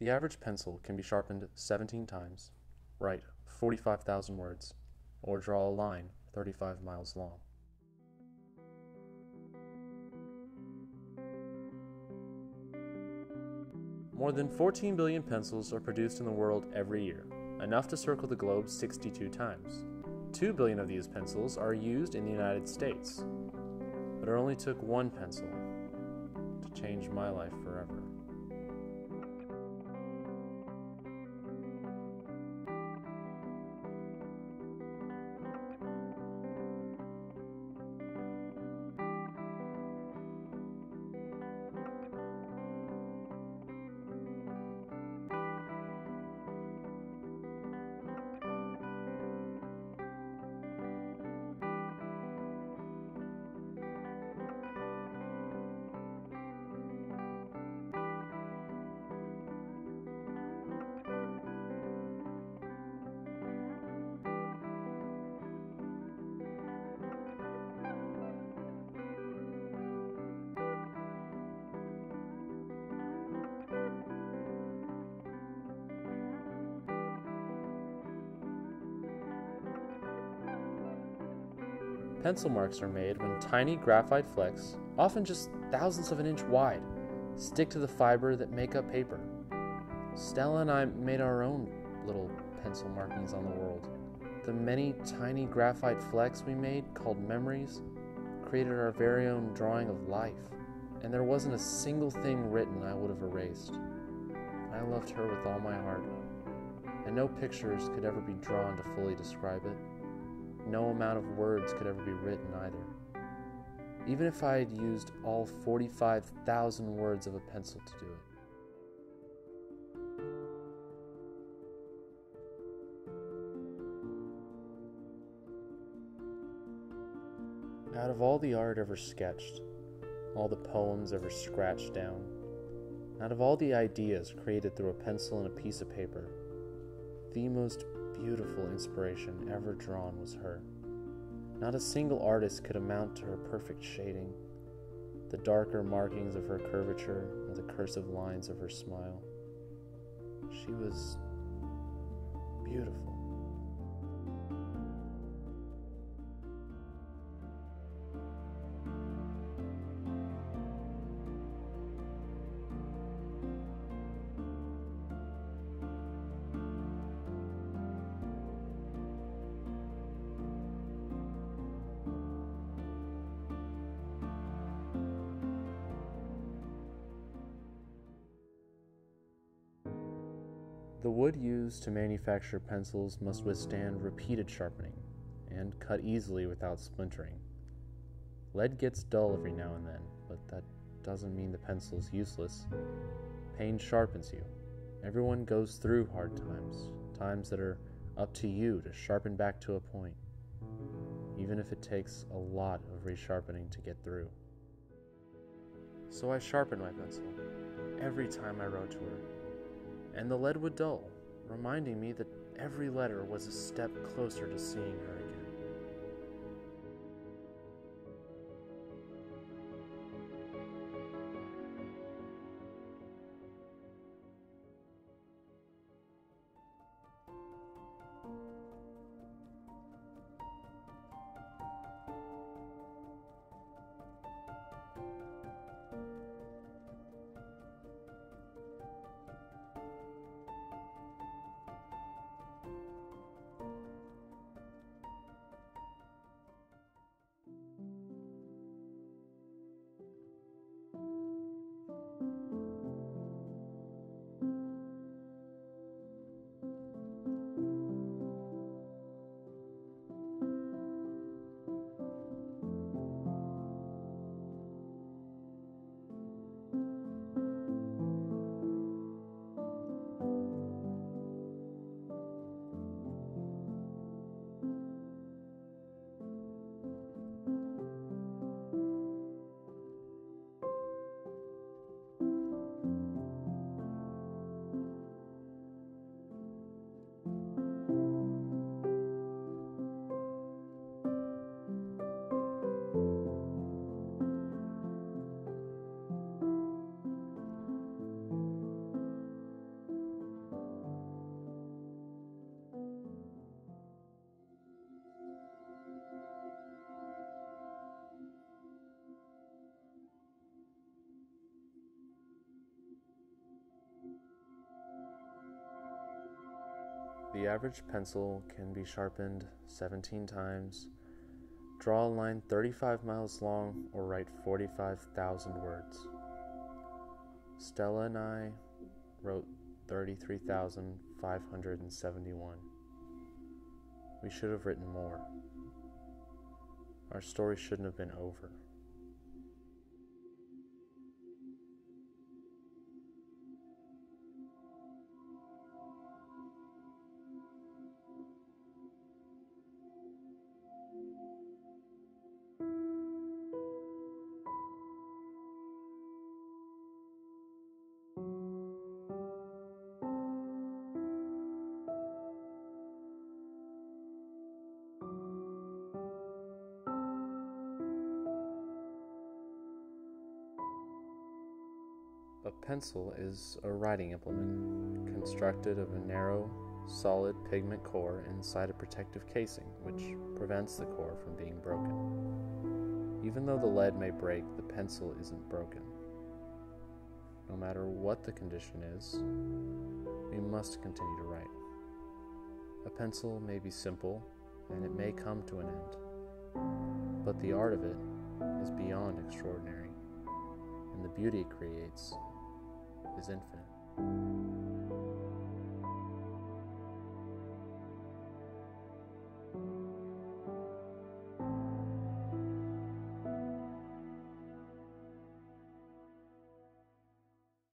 The average pencil can be sharpened 17 times, write 45,000 words, or draw a line 35 miles long. More than 14 billion pencils are produced in the world every year, enough to circle the globe 62 times. 2 billion of these pencils are used in the United States. But it only took one pencil to change my life forever. Pencil marks are made when tiny graphite flecks, often just thousandths of an inch wide, stick to the fiber that make up paper. Stella and I made our own little pencil markings on the world. The many tiny graphite flecks we made, called memories, created our very own drawing of life, and there wasn't a single thing written I would have erased. I loved her with all my heart, and no pictures could ever be drawn to fully describe it. No amount of words could ever be written either. Even if I had used all 45,000 words of a pencil to do it. Out of all the art ever sketched, all the poems ever scratched down, out of all the ideas created through a pencil and a piece of paper, the most beautiful inspiration ever drawn was her. Not a single artist could amount to her perfect shading, the darker markings of her curvature, and the cursive lines of her smile. She was beautiful. The wood used to manufacture pencils must withstand repeated sharpening and cut easily without splintering. Lead gets dull every now and then, but that doesn't mean the pencil is useless. Pain sharpens you. Everyone goes through hard times, times that are up to you to sharpen back to a point, even if it takes a lot of resharpening to get through. So I sharpened my pencil every time I wrote to her and the lead would dull, reminding me that every letter was a step closer to seeing her again. The average pencil can be sharpened 17 times, draw a line 35 miles long, or write 45,000 words. Stella and I wrote 33,571. We should have written more. Our story shouldn't have been over. A pencil is a writing implement constructed of a narrow, solid pigment core inside a protective casing, which prevents the core from being broken. Even though the lead may break, the pencil isn't broken. No matter what the condition is, we must continue to write. A pencil may be simple and it may come to an end, but the art of it is beyond extraordinary, and the beauty it creates is infinite.